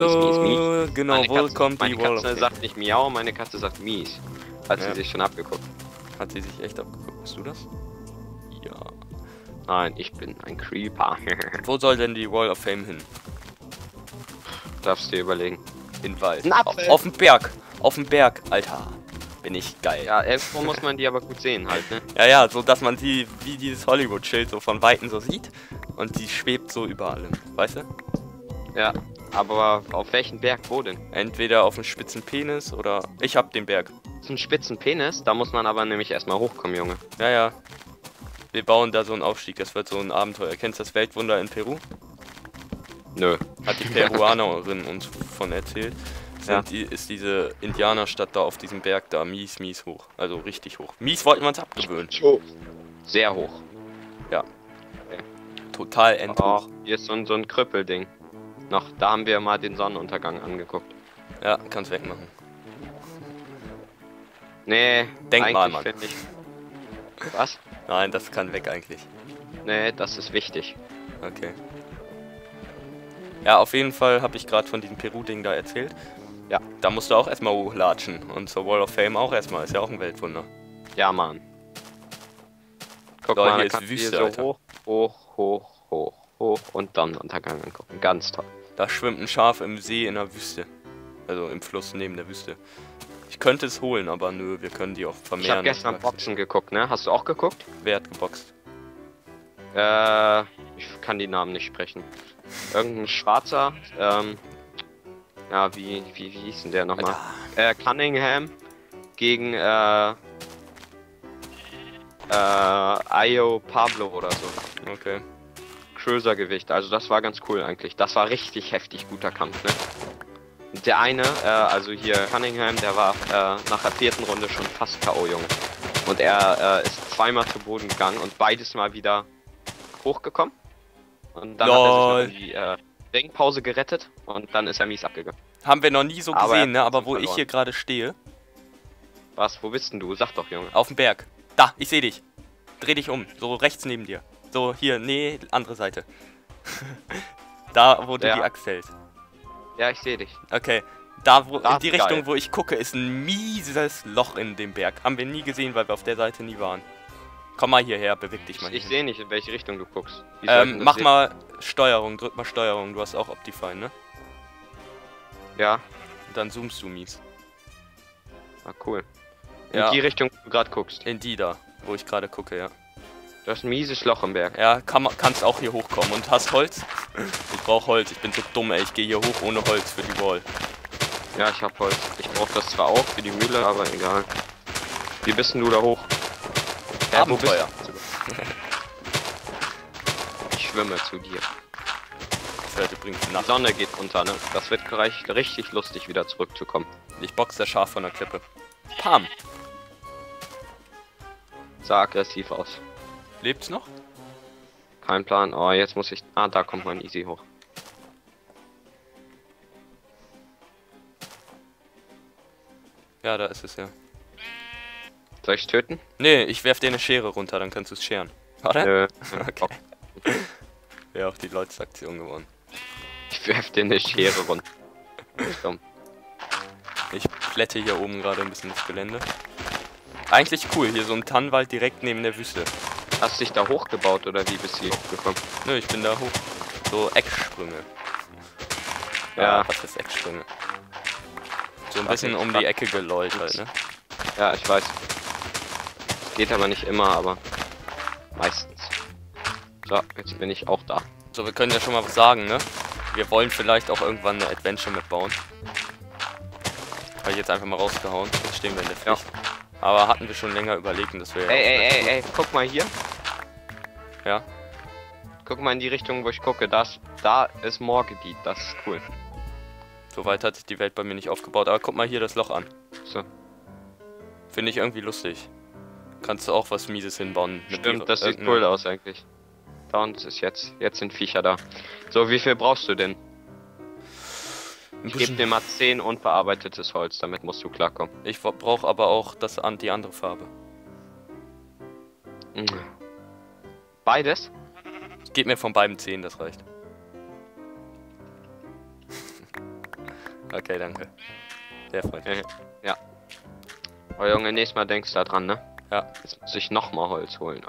So, genau, Meine wo Katze, kommt meine die Wall of Katze sagt nicht miau, meine Katze sagt mies. Hat Ja. sie sich schon abgeguckt. Hat sie sich echt abgeguckt? Bist du das? Ja. Nein, ich bin ein Creeper. Wo soll denn die Wall of Fame hin? Darfst dir überlegen. In Wald. Apfel. Auf dem Berg. Auf dem Berg, Alter. Bin ich geil. Ja, irgendwo muss man die aber gut sehen halt, ne? Ja, ja, so dass man sie wie dieses Hollywood-Schild so von Weitem so sieht und die schwebt so über allem, weißt du? Ja. Aber auf welchen Berg, wo denn? Entweder auf dem spitzen Penis oder ich hab den Berg. Ein spitzen Penis, da muss man aber nämlich erstmal hochkommen, Junge. Ja, ja. Wir bauen da so einen Aufstieg, das wird so ein Abenteuer. Kennst du das Weltwunder in Peru? Nö. Hat die Peruanerin uns von erzählt. Ja. Die, ist diese Indianerstadt da auf diesem Berg da mies, mies hoch. Also richtig hoch. Mies wollten wir uns abgewöhnen. Sehr hoch. Total endhoch. Oh, hier ist so ein, so ein Krüppelding. Noch, da haben wir mal den Sonnenuntergang angeguckt. Ja, kannst wegmachen. Nee, Denkmal, Mann. Ich... Was? Nein, das kann weg eigentlich. Nee, das ist wichtig. Okay. Ja, auf jeden Fall habe ich gerade von diesem Peru-Ding da erzählt. Ja. Da musst du auch erstmal hochlatschen. Und zur Wall of Fame auch erstmal. Ist ja auch ein Weltwunder. Ja, Mann. Guck So, mal, hier ist Wüste, hier so Alter. hoch, hoch, hoch, hoch, hoch und dann Untergang angucken. Ganz toll. Da schwimmt ein Schaf im See in der Wüste. Also im Fluss neben der Wüste. Ich könnte es holen, aber nö, wir können die auch Ich vermehren. habe gestern Boxen geguckt, ne? Hast du auch geguckt? Wer hat geboxt? Äh, ich kann die Namen nicht sprechen. Irgendein Schwarzer, ähm, ja, wie, wie, wie hieß denn der nochmal? Äh, Cunningham gegen, äh, äh, Ayo Pablo oder so. Okay. Cruisergewicht, also das war ganz cool eigentlich. Das war richtig heftig guter Kampf, ne? Der eine, äh, also hier Cunningham, der war äh, nach der vierten Runde schon fast K.O. Junge. Und er äh, ist zweimal zu Boden gegangen und beides mal wieder hochgekommen. Und dann Lol. hat er sich die äh, Ringpause gerettet und dann ist er mies abgegangen. Haben wir noch nie so Aber er gesehen, ne? Aber wo verloren. ich hier gerade stehe, Was, wo bist denn du? Sag doch, Junge. auf dem Berg. Da, ich sehe dich. Dreh dich um. So rechts neben dir. So, hier, nee, andere Seite. da, wo du Ja. die Axt hältst. Ja, ich sehe dich. Okay. Da, wo, in die Richtung, geil. wo ich gucke, ist ein mieses Loch in dem Berg. Haben wir nie gesehen, weil wir auf der Seite nie waren. Komm mal hierher, beweg dich mal. Ich, ich sehe nicht, in welche Richtung du guckst. Ähm, mach sehen? mal Steuerung, drück mal Steuerung. Du hast auch Optifine, ne? Ja, Und dann zoomst du mies. ah, cool. In Ja. die Richtung, wo du gerade guckst. In die da, wo ich gerade gucke, ja. Du hast ein mieses Loch im Berg. Ja, kann, kannst auch hier hochkommen. Und hast Holz? Ich brauch Holz. Ich bin so dumm, ey. Ich gehe hier hoch ohne Holz für die Wall. Ja, ich hab Holz. Ich brauch das zwar auch für die Mühle, aber egal. Wie bist denn du da hoch? Ja, Abenteuer. Ich schwimme zu dir. Das Die. Sonne geht unter, ne? Das wird gleich richtig lustig, wieder zurückzukommen. Ich box das Schaf von der Klippe. Pam. Sah aggressiv aus. Lebt's noch? Kein Plan. Oh, jetzt muss ich. Ah, da kommt man easy hoch. Ja, da ist es ja. Soll ich töten? Nee, ich werf dir eine Schere runter, dann kannst du es scheren. Oder? Nö. Okay. Wäre auch die Leute-Aktion geworden. Ich werf dir eine Schere runter. Komm. Ich plätte hier oben gerade ein bisschen das Gelände. Eigentlich cool, hier so ein Tannenwald direkt neben der Wüste. Hast dich da hochgebaut oder wie bist du hier hochgekommen? Nö, ich bin da hoch. So Ecksprünge. Ja. Ah, was ist Ecksprünge? So ein bisschen um die Ecke gelollt halt, ne? Ja, ich weiß. Geht aber nicht immer, aber meistens. So, jetzt bin ich auch da. So, wir können ja schon mal was sagen, ne? Wir wollen vielleicht auch irgendwann eine Adventure mitbauen. Habe ich jetzt einfach mal rausgehauen. Jetzt stehen wir in der Ja. Aber hatten wir schon länger überlegt und das wäre Ey, ey, ey, ey, guck mal hier. Ja. Guck mal in die Richtung, wo ich gucke. Das, da ist Moorgebiet. Das ist cool. So weit hat sich die Welt bei mir nicht aufgebaut. Aber guck mal hier das Loch an. So. Finde ich irgendwie lustig. Kannst du auch was Mieses hinbauen. Stimmt, das sieht cool aus eigentlich. Da und ist jetzt, jetzt sind Viecher da. So, wie viel brauchst du denn? Ich gebe dir mal 10 unverarbeitetes Holz, damit musst du klarkommen. Ich brauche aber auch das an die andere Farbe. Mhm. Beides? Gib mir von beiden 10, das reicht. Okay, danke. Sehr freundlich. Oh Junge, nächstes Mal denkst du da dran, ne? Ja. Jetzt muss ich nochmal Holz holen.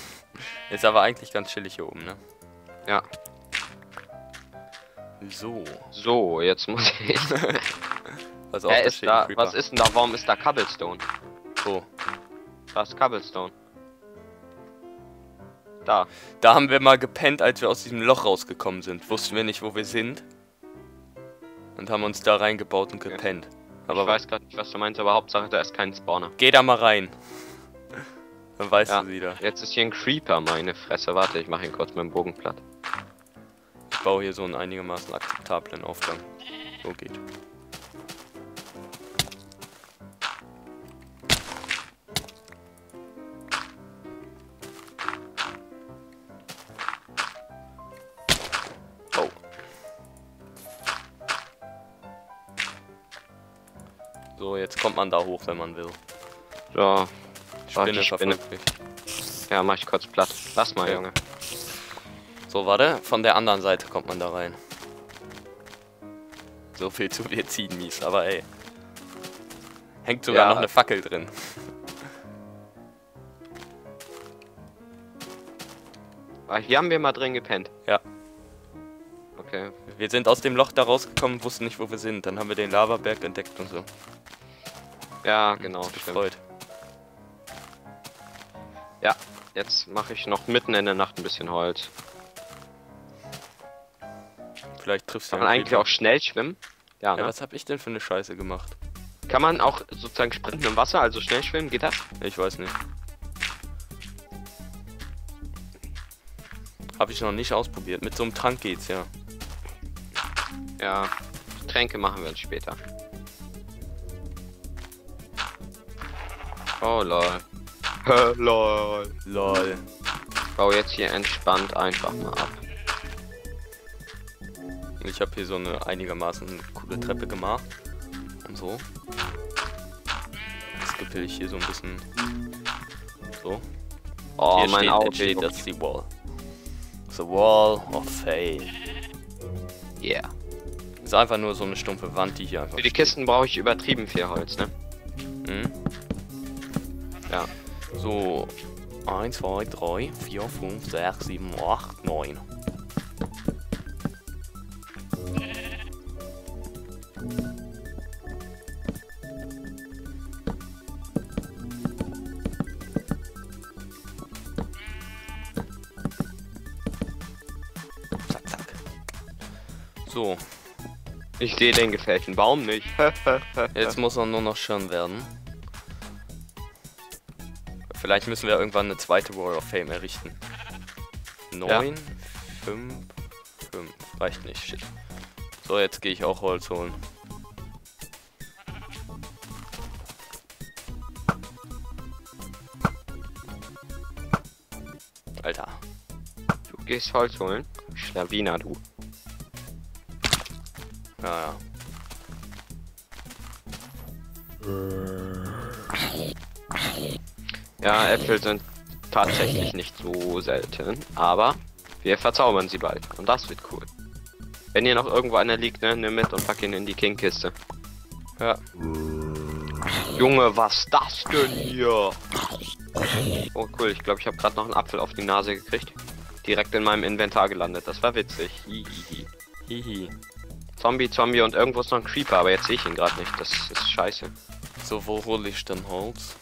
Ist aber eigentlich ganz chillig hier oben, ne? Ja. So. So, jetzt muss ich. Was da ist da, was ist denn da? Warum ist da Cobblestone? So. Da ist Cobblestone. Da. Da haben wir mal gepennt, als wir aus diesem Loch rausgekommen sind. Wussten wir nicht, wo wir sind. Und haben uns da reingebaut und Okay. gepennt. Aber ich weiß gerade nicht, was du meinst, aber Hauptsache da ist kein Spawner. geh da mal rein. Dann weißt Ja. du wieder. Jetzt ist hier ein Creeper, meine Fresse. Warte, ich mache ihn kurz mit dem Bogen platt. Ich baue hier so einen einigermaßen akzeptablen Aufgang. So geht. Oh. So, jetzt kommt man da hoch, wenn man will. So, Warte, Spinne Spinne. verfolgt mich. ja, mach ich kurz platt. Lass mal, Okay. Junge. So, warte, von der anderen Seite kommt man da rein. So viel zu wir ziehen mies, aber ey. Hängt sogar Ja. noch eine Fackel drin. Ah, hier haben wir mal drin gepennt. Ja. Okay. Wir sind aus dem Loch da rausgekommen, wussten nicht, wo wir sind. Dann haben wir den Lavaberg entdeckt und so. Ja, genau. Gefreut. Jetzt mache ich noch mitten in der Nacht ein bisschen Holz. Vielleicht triffst du Kann man eigentlich auch schnell schwimmen? Ja, Ja, ne? was hab ich denn für eine Scheiße gemacht? Kann man auch sozusagen sprinten im Wasser, also schnell schwimmen? Geht das? Ich weiß nicht. Habe ich noch nicht ausprobiert. Mit so einem Trank geht's, ja. Ja. Tränke machen wir uns später. Oh lol. lol. Lol. Ich baue jetzt hier entspannt einfach mal ab. Ich habe hier so eine einigermaßen coole Treppe gemacht. Und so. Jetzt gipfel ich hier so ein bisschen. So. Oh, hier mein steht, Auge. steht das ist die Wall. The Wall of Fame. Yeah. Ist einfach nur so eine stumpfe Wand, die hier einfach. Für die Kisten brauche ich übertrieben viel Holz, ne? Mhm. Ja. So. 1, 2, 3, 4, 5, 6, 7, 8, 9. So, Ich sehe den gefällten Baum nicht. Jetzt muss er nur noch schön werden. Vielleicht müssen wir irgendwann eine zweite Wall of Fame errichten. 9, 5, 5. Reicht nicht, shit. So, jetzt gehe ich auch Holz holen. Alter. Du gehst Holz holen. Schlawiner, du. Ja, ja. Ja, Äpfel sind tatsächlich nicht so selten, aber wir verzaubern sie bald und das wird cool. Wenn hier noch irgendwo einer liegt, ne, nimm mit und pack ihn in die King-Kiste. Ja. Junge, was das denn hier? Oh cool, ich glaube, ich habe gerade noch einen Apfel auf die Nase gekriegt. Direkt in meinem Inventar gelandet. Das war witzig. Hihihi. Hihi. Zombie, Zombie und irgendwo ist noch ein Creeper, aber jetzt sehe ich ihn gerade nicht. Das ist scheiße. So, wo hole ich denn Holz?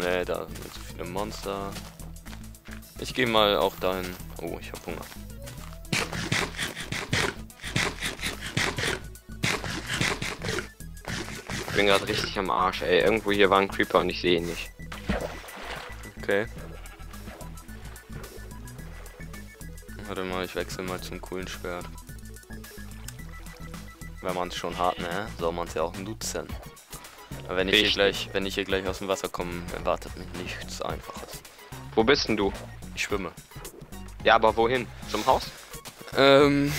Nee, da sind zu viele Monster. Ich gehe mal auch dahin. Oh, ich hab Hunger. Ich bin gerade richtig am Arsch, ey. Irgendwo hier war ein Creeper und ich sehe ihn nicht. Okay. Warte mal, ich wechsle mal zum coolen Schwert. Wenn man es schon hat, ne, soll man es ja auch nutzen. Aber wenn ich hier gleich, wenn ich hier gleich aus dem Wasser komme, erwartet mich nichts Einfaches. Wo bist denn du? Ich schwimme. Ja, aber wohin? Zum Haus? Ähm,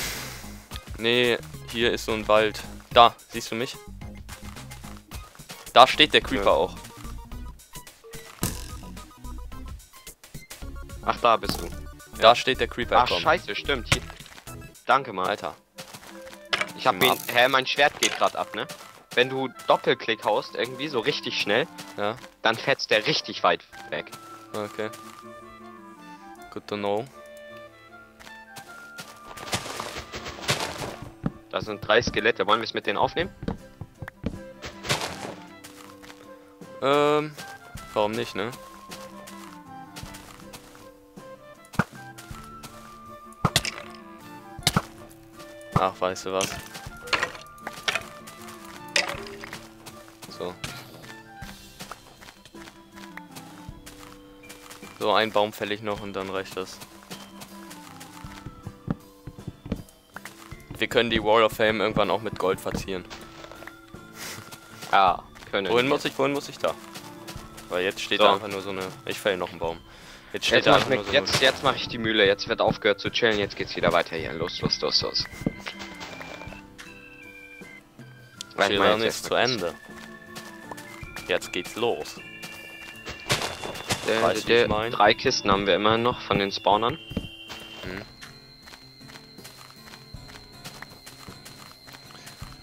nee, hier ist so ein Wald. Da, siehst du mich? Da steht der Creeper Ja. auch. Ach, da bist du. Da steht der Creeper. Ach, komm. scheiße, stimmt. Hier. Danke mal. Alter. Ich hab ihn. Hä, mein Schwert geht gerade ab, ne? Wenn du Doppelklick haust, irgendwie so richtig schnell, Ja, dann fetzt der richtig weit weg. okay. Good to know. Da sind drei Skelette. Wollen wir es mit denen aufnehmen? Ähm, warum nicht, ne? Ach, weißt du was? So. So, ein Baum fäll ich noch und dann reicht das. Wir können die Wall of Fame irgendwann auch mit Gold verzieren. Ja, können. Wohin wir. muss ich, wohin muss ich da? Weil jetzt steht So. da einfach nur so eine. Ich fäll noch einen Baum. Jetzt steht Jetzt mach, ich, so jetzt, jetzt mache ich die Mühle. Jetzt wird aufgehört zu chillen. Jetzt geht's wieder weiter hier. Los, los, los, los. Jetzt ist zu Ende. Jetzt geht's los. Der, der, mein? drei Kisten haben wir immer noch von den Spawnern.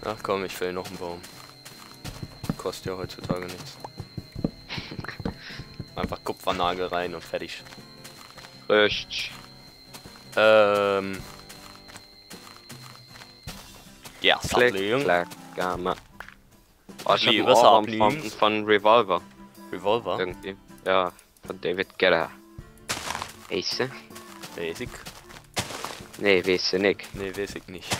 Ach komm, ich fäll noch einen Baum. Kostet ja heutzutage nichts. Einfach Kupfernagel rein und fertig. Richtig. Ähm. Ja, Klick, Sammlung. Klack, gamma. Oh, ich hab einen Liebe Ohrwurm Sammlings. von, von Revolver. Revolver. Irgendwie. Ja, von David Guetta. Weißt du? Basic. Nee, weißt du nicht. Nee, weiß ich nicht.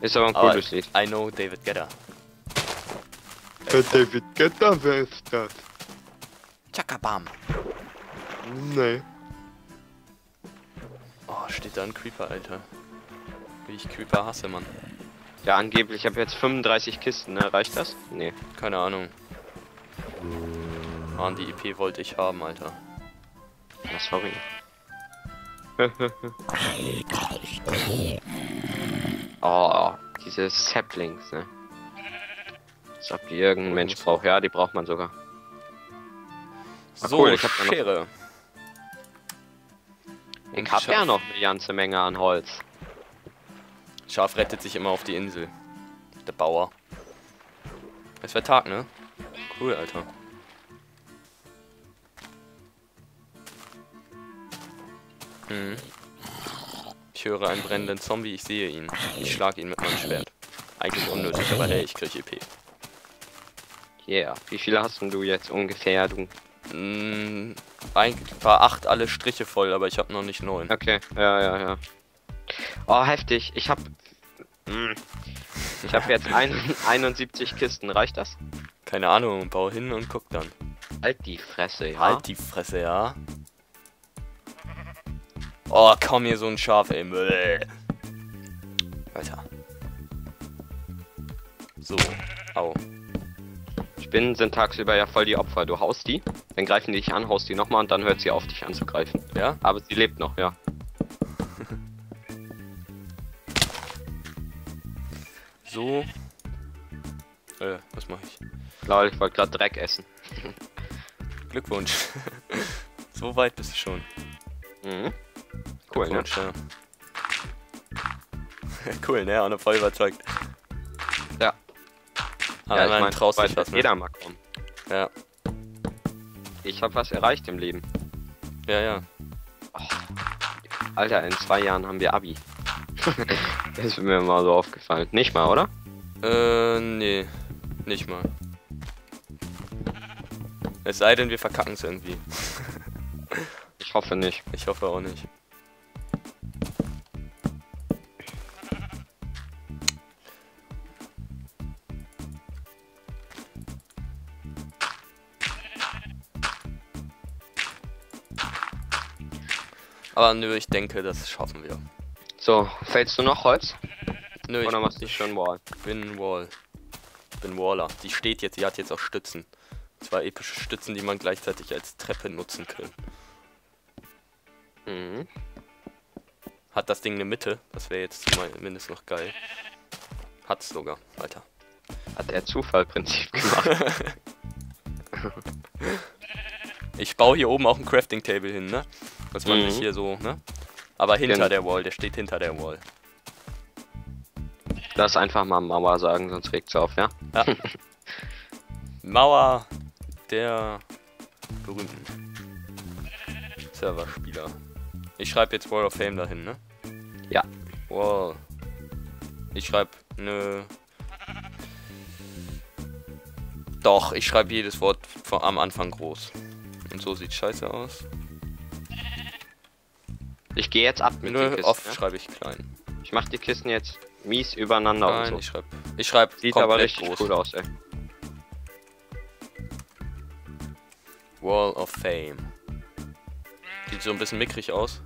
Ist aber ein Aber cooles Lied. I know David Guetta. David Guetta, wer ist das? Chakabam. Nee. Oh, steht da ein Creeper, Alter. Wie ich Creeper hasse, Mann. Ja, angeblich, ich habe jetzt 35 Kisten, ne? Reicht das? Nee. Keine Ahnung. Mann, die EP wollte ich haben, Alter. Ja, sorry. oh, diese Saplings, ne? Als ob die irgendein Mensch braucht. Ja, die braucht man sogar. Ah, So, cool, ich hab noch- Schere. Ich Und hab ja noch eine ganze Menge an Holz. Schaf rettet sich immer auf die Insel. Der Bauer. Es wird Tag, ne? Cool, Alter. Hm. Ich höre einen brennenden Zombie, ich sehe ihn. Ich schlage ihn mit meinem Schwert. Eigentlich unnötig, aber hey, ich krieg EP. Yeah. Wie viele hast denn du jetzt ungefähr? Du. Hm, eigentlich war acht alle Striche voll, aber ich habe noch nicht neun. Okay, ja, ja, ja. Oh, heftig. Ich hab. Hm. Ich hab jetzt ein, 71 Kisten. Reicht das? Keine Ahnung, bau hin und guck dann. Halt die Fresse, ja. Halt die Fresse, ja. Oh, komm hier so ein Schaf, ey. Alter. So. Au. Spinnen sind tagsüber ja voll die Opfer. Du haust die, dann greifen die dich an, haust die nochmal und dann hört sie auf, dich anzugreifen. Ja? Aber sie lebt noch, ja. So. Äh, was mache ich? Lol, ich wollte gerade Dreck essen. Glückwunsch. so weit bist du schon. Mhm. Cool, ne? Ja. cool, ne? Auch noch voll überzeugt. Ja. Aber ja, immerhin mein, traust dich was, ne? jeder mal kommen. Ja. Ich habe was erreicht im Leben. Ja, ja. Alter, in zwei Jahren haben wir Abi. das ist mir mal so aufgefallen. Nicht mal, oder? Äh, nee. Nicht mal. Es sei denn, wir verkacken es irgendwie. Ich hoffe nicht. Ich hoffe auch nicht. Aber nö, ich denke, das schaffen wir. So, fällst du noch Holz? Nö, Oder ich, machst du schon Wall? bin Wall. Ich bin Waller. Die steht jetzt, die hat jetzt auch Stützen. Zwei epische Stützen, die man gleichzeitig als Treppe nutzen kann. Mhm. Hat das Ding eine Mitte? Das wäre jetzt zumindest noch geil. Hat's sogar, Alter. Hat er Zufallprinzip gemacht. Ich baue hier oben auch ein Crafting Table hin, ne? Dass man Mhm. nicht hier so, ne? Aber hinter Genau. der Wall, der steht hinter der Wall. Lass einfach mal Mauer sagen, sonst regt's auf, ja? Ja. Mauer der berühmten Serverspieler. Ich schreibe jetzt Wall of Fame dahin, ne? Ja. Wall. Ich schreibe ne. Doch, ich schreibe jedes Wort am Anfang groß. Und so sieht scheiße aus. Ich gehe jetzt ab mit den Nö, Kisten. oft ja? schreibe ich klein. Ich mach die Kisten jetzt mies übereinander Nein, und so. ich schreibe. Ich schreibe Sieht aber richtig groß. cool aus, ey. Wall of Fame. Sieht so ein bisschen mickrig aus.